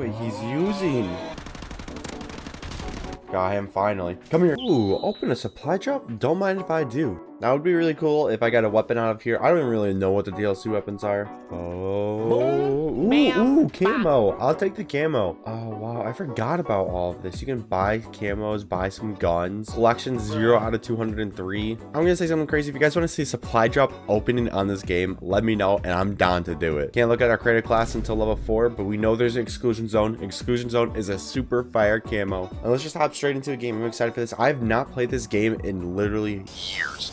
Wait, he's using. Got him finally. Come here. Ooh, open a supply drop? Don't mind if I do. That would be really cool if I got a weapon out of here. I don't even really know what the DLC weapons are. Oh, ooh, ooh, camo. I'll take the camo. Oh, wow. I forgot about all of this. You can buy camos, buy some guns. Collection 0 out of 203. I'm going to say something crazy. If you guys want to see supply drop opening on this game, let me know and I'm down to do it. Can't look at our create a class until level 4, but we know there's an exclusion zone. Exclusion zone is a super fire camo. And let's just hop straight into the game. I'm excited for this. I have not played this game in literally years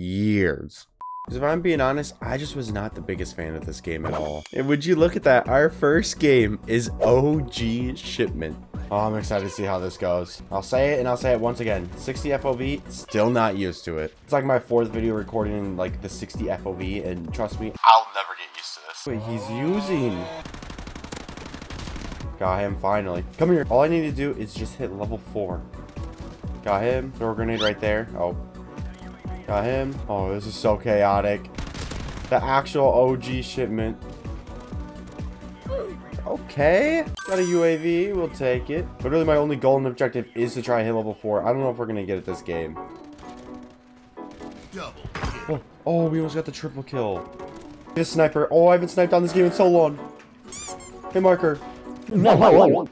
years. Because if I'm being honest, I just was not the biggest fan of this game at all. And would you look at that? Our first game is OG Shipment. Oh, I'm excited to see how this goes. I'll say it and I'll say it once again. 60 FOV, still not used to it. It's like my fourth video recording in like the 60 FOV and trust me, I'll never get used to this. Wait, he's using... Got him finally. Come here. All I need to do is just hit level 4. Got him. Throw a grenade right there. Oh, Got him. Oh, this is so chaotic. The actual OG shipment. Okay. Got a UAV. We'll take it. But really, my only goal and objective is to try hit level 4. I don't know if we're going to get it this game. Oh, oh, we almost got the triple kill. This sniper. Oh, I haven't sniped on this game in so long. Hey, marker. No, whoa, whoa, whoa.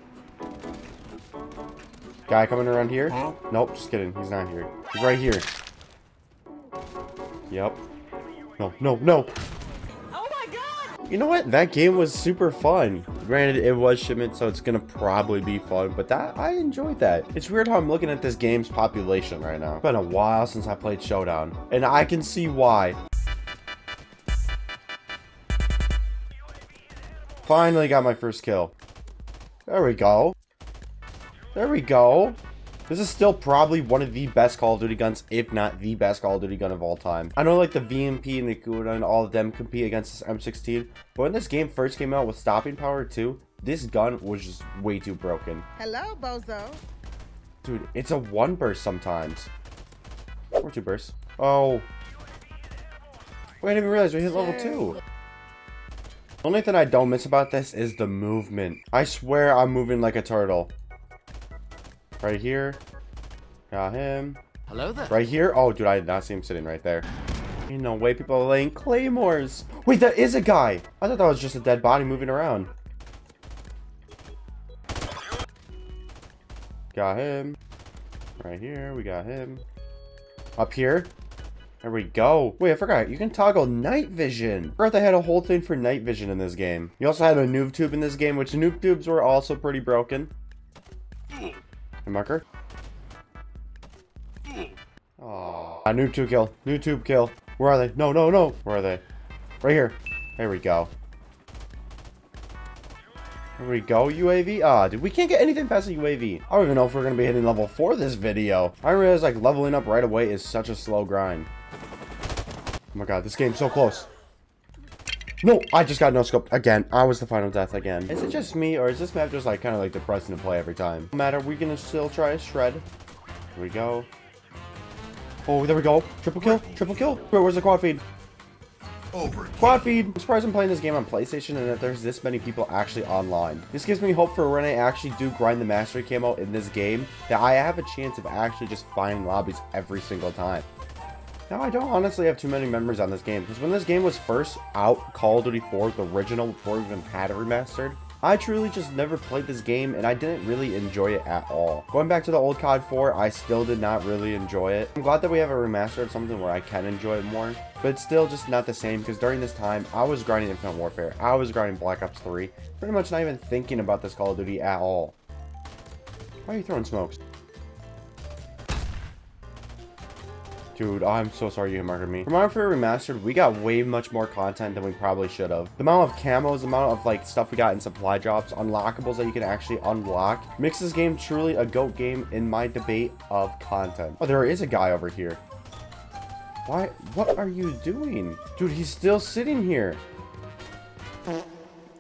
Guy coming around here? Nope, just kidding. He's not here. He's right here. Yep. No, no, no. Oh my god! You know what? That game was super fun. Granted, it was shipment, so it's gonna probably be fun, but that I enjoyed that. It's weird how I'm looking at this game's population right now. It's been a while since I played Showdown, and I can see why. Finally got my first kill. There we go. There we go. This is still probably one of the best Call of Duty guns, if not the best Call of Duty gun of all time. I know like the VMP and the Kuda and all of them compete against this M16, but when this game first came out with stopping power too, this gun was just way too broken. Hello, Bozo. Dude, it's a one burst sometimes. Or two bursts. Oh. Wait, I didn't even realize we hit level two. The only thing I don't miss about this is the movement. I swear I'm moving like a turtle. Right here. Got him. Hello there. Right here. Oh, dude, I did not see him sitting right there. Ain't no way people are laying claymores. Wait, that is a guy. I thought that was just a dead body moving around. Got him. Right here. We got him. Up here. There we go. Wait, I forgot. You can toggle night vision. I forgot they had a whole thing for night vision in this game. You also had a noob tube in this game, which noob tubes were also pretty broken. Hey, marker. Oh, a new two kill. Noob tube kill. Where are they? No, no, no. Where are they? Right here. There we go. There we go, UAV. Ah, dude, we can't get anything past the UAV. I don't even know if we're going to be hitting level 4 this video. I realize, like, leveling up right away is such a slow grind. Oh my god, this game's so close. No, I just got no scope again. I was the final death again. Is it just me, or is this map just like kind of like depressing to play every time? No matter, we're gonna still try a shred. Here we go. Oh, there we go. Triple kill, triple kill. Where, where's the quad feed? Over. Quad feed. I'm surprised I'm playing this game on PlayStation and that there's this many people actually online. This gives me hope for when I actually do grind the mastery camo in this game, that I have a chance of actually just finding lobbies every single time. Now, I don't honestly have too many memories on this game, because when this game was first out, Call of Duty 4, the original, before we even had it remastered, I truly just never played this game, and I didn't really enjoy it at all. Going back to the old COD 4, I still did not really enjoy it. I'm glad that we have a remastered something where I can enjoy it more, but it's still just not the same, because during this time, I was grinding Infinite Warfare, I was grinding Black Ops 3, pretty much not even thinking about this Call of Duty at all. Why are you throwing smokes? Dude, I'm so sorry you murdered me. For Modern Warfare Remastered, we got way much more content than we probably should have. The amount of camos, the amount of like stuff we got in supply drops, unlockables that you can actually unlock, makes this game truly a GOAT game in my debate of content. Oh, there is a guy over here. Why? What are you doing? Dude, he's still sitting here.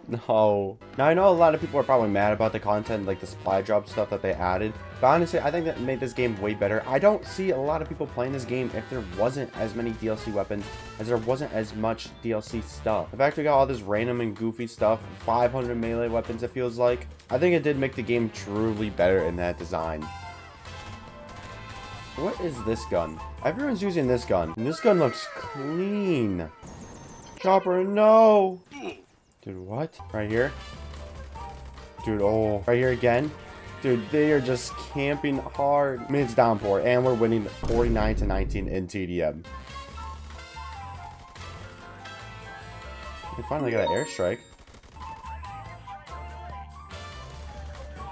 No. Now, I know a lot of people are probably mad about the content, like the supply drop stuff that they added. But honestly, I think that made this game way better. I don't see a lot of people playing this game if there wasn't as many DLC weapons, as there wasn't as much DLC stuff. The fact we got all this random and goofy stuff, 500 melee weapons it feels like, I think it did make the game truly better in that design. What is this gun? Everyone's using this gun. And this gun looks clean. Chopper, no! Dude, what? Right here? Dude, oh. Right here again? Dude, they are just camping hard. I mean, it's downpour, and we're winning 49 to 19 in TDM. We finally got an airstrike.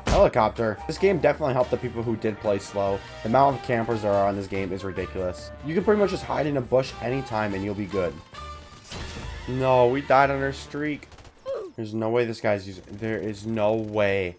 Helicopter. This game definitely helped the people who did play slow. The amount of campers there are on this game is ridiculous. You can pretty much just hide in a bush anytime and you'll be good. No, we died on our streak. There's no way this guy's using... There is no way.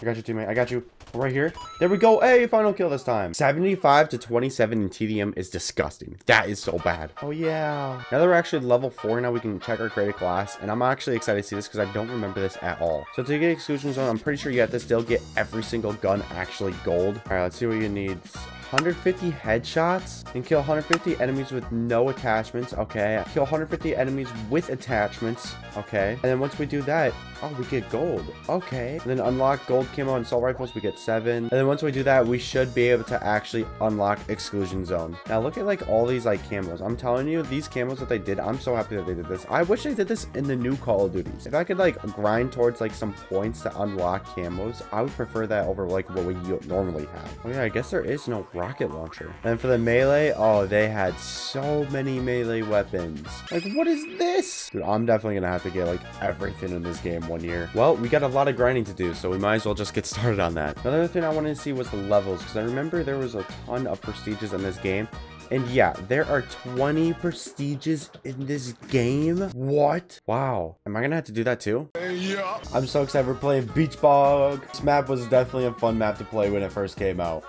I got you, teammate. I got you. Right here. There we go. Hey, final kill this time. 75 to 27 in TDM is disgusting. That is so bad. Oh, yeah. Now that we're actually level 4 now, we can check our create a class. And I'm actually excited to see this because I don't remember this at all. So to get exclusion zone, I'm pretty sure you have to still get every single gun actually gold. All right, let's see what you need. 150 headshots and kill 150 enemies with no attachments. Okay. Kill 150 enemies with attachments. Okay. And then once we do that, oh, we get gold. Okay. And then unlock gold camo and assault rifles. We get seven. And then once we do that, we should be able to actually unlock exclusion zone. Now look at like all these like camos. I'm telling you, these camos that they did, I'm so happy that they did this. I wish they did this in the new Call of Duties. If I could like grind towards like some points to unlock camos, I would prefer that over like what we normally have. Oh yeah, I guess there is no rocket launcher. And for the melee, oh, they had so many melee weapons. Like, what is this? Dude, I'm definitely gonna have to get like everything in this game one year. Well, we got a lot of grinding to do, so we might as well just get started on that. Another thing I wanted to see was the levels, because I remember there was a ton of prestiges in this game. And yeah, there are 20 prestiges in this game. What? Wow. Am I gonna have to do that too? Yeah. I'm so excited we're playing Beach Bog. This map was definitely a fun map to play when it first came out.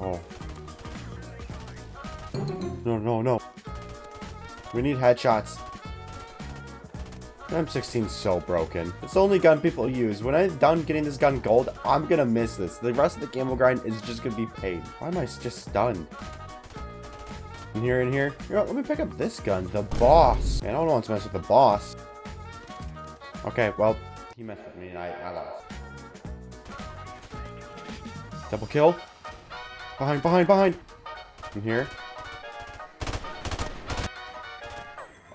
Oh. No, no, no. We need headshots. M16's so broken. It's the only gun people use. When I'm done getting this gun gold, I'm gonna miss this. The rest of the camo grind is just gonna be paid. Why am I just stunned? In here, in here. You know, let me pick up this gun. The boss. Man, I don't want to mess with the boss. Okay, well, he messed with me and I, I lost. Double kill. Behind, behind, behind. In here.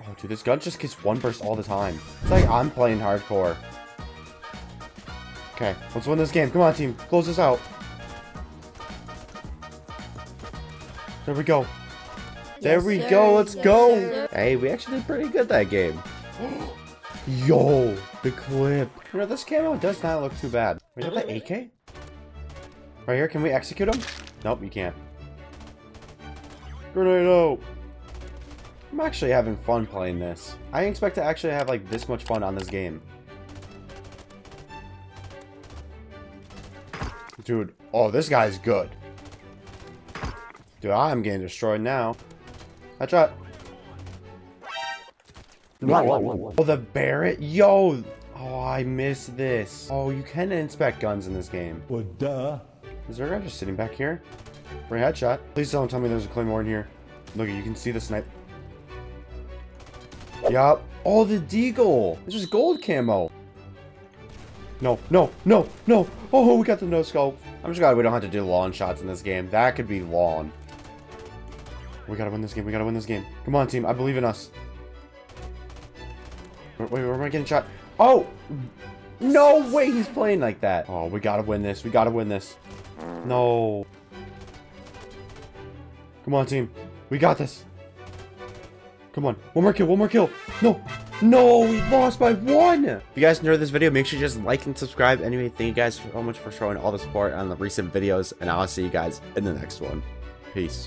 Oh, dude, this gun just gets one burst all the time. It's like I'm playing hardcore. Okay, let's win this game. Come on, team. Close this out. There we go. There yes, we sir. go. Let's yes, go. Sir. Hey, we actually did pretty good that game. Yo, the clip. You know, this camo does not look too bad. We have the AK? Right here, can we execute him? Nope, you can't. Grenado! I'm actually having fun playing this. I expect to actually have like this much fun on this game. Dude, oh, this guy's good. Dude, I'm getting destroyed now. I tried. Oh, the Barrett? Yo! Oh, I missed this. Oh, you can inspect guns in this game. Well, duh. Is there a guy just sitting back here? For a headshot. Please don't tell me there's a claymore in here. Look, you can see the snipe. Yup. Oh, the deagle. This is gold camo. No, no, no, no. Oh, we got the no scope. I'm just glad we don't have to do long shots in this game. That could be long. We gotta win this game. We gotta win this game. Come on, team. I believe in us. Wait, wait where am I getting shot? Oh! No way he's playing like that. Oh, we gotta win this. We gotta win this. No. Come on, team. We got this. Come on. One more kill. One more kill. No. No, we lost by one. If you guys enjoyed this video, make sure you just like and subscribe. Anyway, thank you guys so much for showing all the support on the recent videos, and I'll see you guys in the next one. Peace.